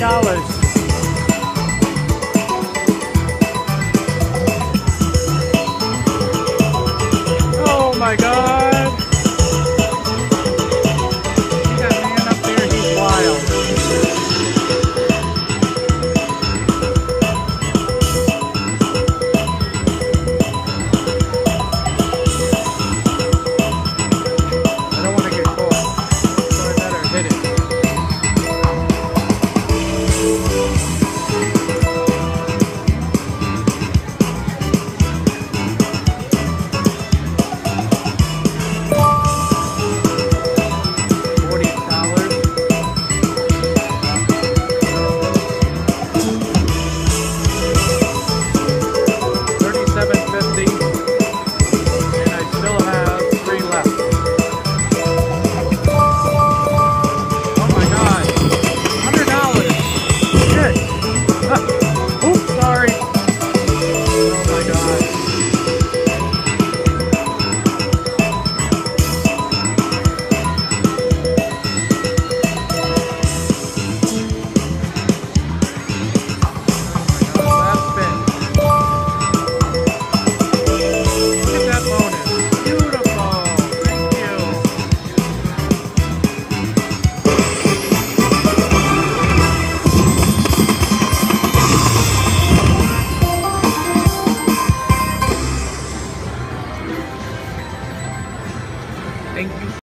dollars. 750.